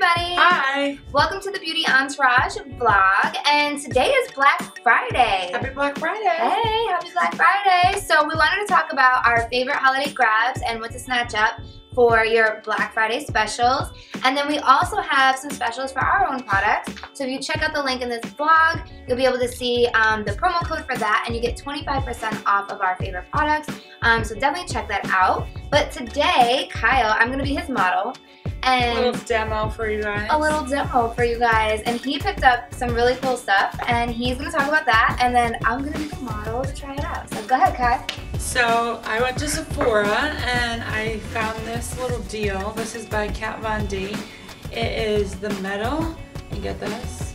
everybody! Hi! Welcome to the Beauty Entourage vlog, and today is Black Friday. Happy Black Friday! Hey, happy Black Friday! So we wanted to talk about our favorite holiday grabs and what to snatch up for your Black Friday specials. And then we also have some specials for our own products. So if you check out the link in this blog, you'll be able to see um, the promo code for that and you get 25% off of our favorite products. Um, so definitely check that out. But today, Kyle, I'm gonna be his model and a little demo for you guys. a little demo for you guys and he picked up some really cool stuff and he's gonna talk about that and then I'm gonna be the model to try it out. So go ahead, Kai. So I went to Sephora and I found this little deal. This is by Kat Von D. It is the metal, you get this,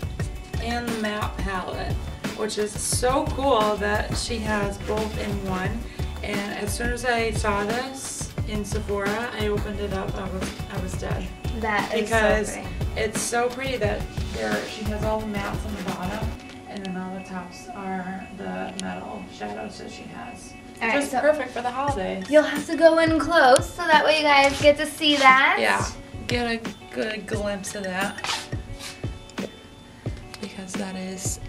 and the matte palette, which is so cool that she has both in one. And as soon as I saw this in Sephora, I opened it up. I was I was dead That is because so it's so pretty that there she has all the mattes on the bottom and then all the tops are the metal shadows that she has. All right, Just so perfect for the holidays. you'll have to go in close so that way you guys get to see that. Yeah, get a good glimpse of that because that is.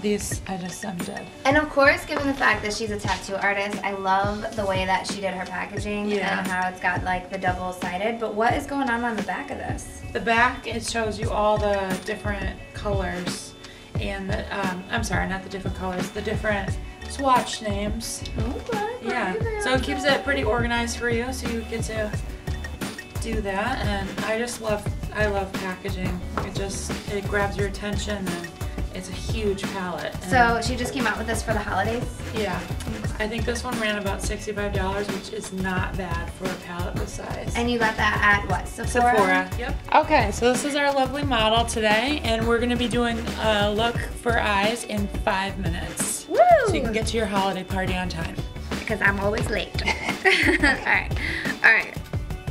These I just I'm dead. And of course, given the fact that she's a tattoo artist, I love the way that she did her packaging Yeah. and how it's got like the double sided. But what is going on on the back of this? The back it shows you all the different colors and the um, I'm sorry, not the different colors, the different swatch names. Okay. Yeah, so it keeps it pretty organized for you, so you get to do that. And I just love, I love packaging. It just, it grabs your attention, and it's a huge palette. So she just came out with this for the holidays. yeah, I think this one ran about sixty-five dollars, which is not bad for a palette this size. And you got that at what? Sephora? Sephora. Yep. Okay, so this is our lovely model today, and we're gonna be doing a look for eyes in five minutes. Woo! So you can get to your holiday party on time. Because I'm always late. Alright. Alright.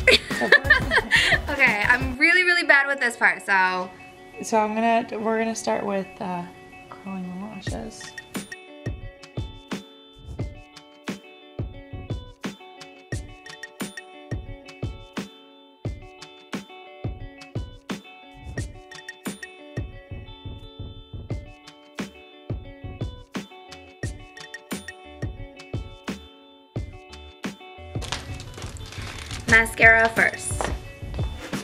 okay, I'm really, really bad with this part, so So I'm gonna, we're gonna start with uh, curling the lashes. mascara first.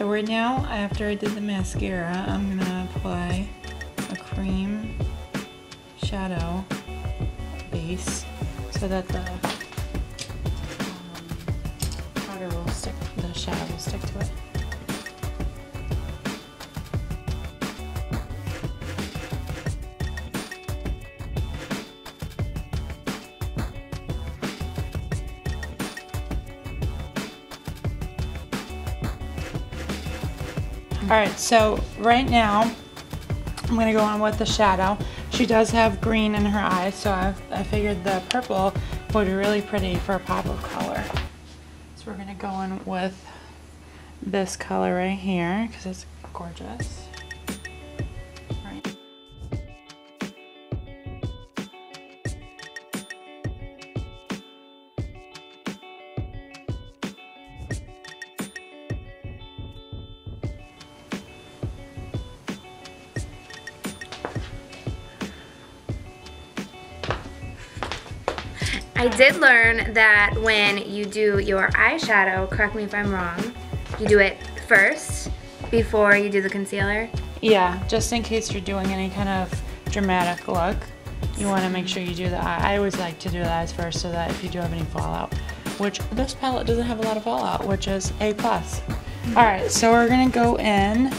So right now, after I did the mascara, I'm gonna apply a cream shadow base so that the um, powder will stick, the shadow will stick to it. All right, so right now I'm gonna go on with the shadow. She does have green in her eyes, so I, I figured the purple would be really pretty for a pop of color. So we're gonna go in with this color right here because it's gorgeous. I did learn that when you do your eyeshadow, correct me if I'm wrong, you do it first before you do the concealer. Yeah, just in case you're doing any kind of dramatic look, you want to make sure you do the eye. I always like to do the eyes first so that if you do have any fallout, which this palette doesn't have a lot of fallout, which is A+. plus. All right, so we're gonna go in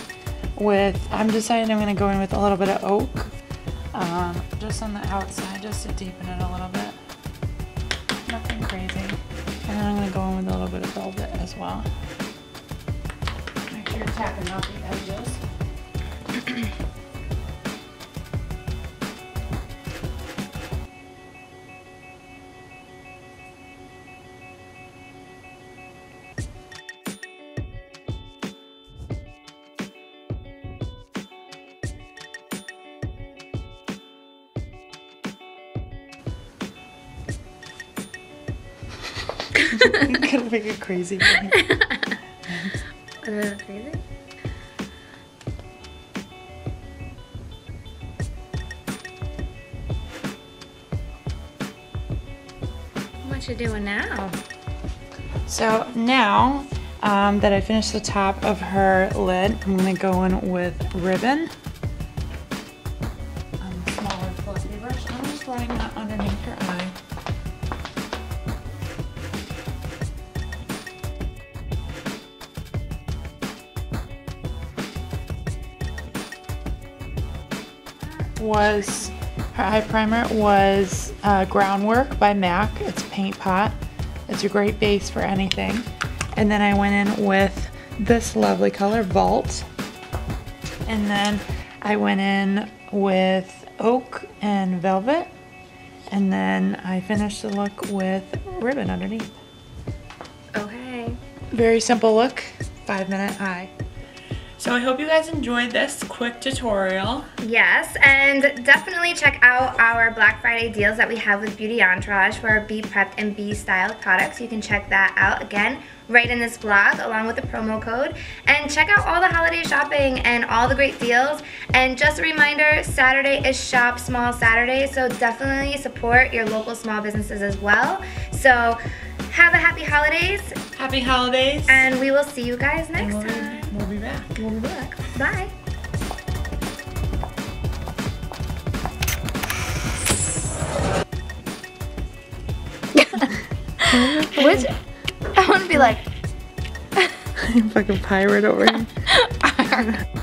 with, I'm deciding I'm gonna go in with a little bit of oak, um, just on the outside, just to deepen it a little bit. Crazy. And then I'm gonna go in with a little bit of velvet as well. Make sure you're tapping out the edges. gonna make it crazy thing. Another crazy? What you doing now? So now um, that I finished the top of her lid, I'm gonna go in with ribbon. Um, smaller fluffy brush. I'm just running that underneath her eye. Was her eye primer was uh, Groundwork by MAC. It's a paint pot. It's a great base for anything. And then I went in with this lovely color, Vault. And then I went in with Oak and Velvet. And then I finished the look with ribbon underneath. Okay. Very simple look, five minute eye. So I hope you guys enjoyed this quick tutorial. Yes, and definitely check out our Black Friday deals that we have with Beauty Entourage for our Be Prepped and Be Styled products. You can check that out again right in this blog along with the promo code. And check out all the holiday shopping and all the great deals. And just a reminder, Saturday is Shop Small Saturday, so definitely support your local small businesses as well. So have a happy holidays, Happy holidays. and we will see you guys next time. We'll be back. We'll be back. Bye. Which I want to be like I'm fucking pirate over here.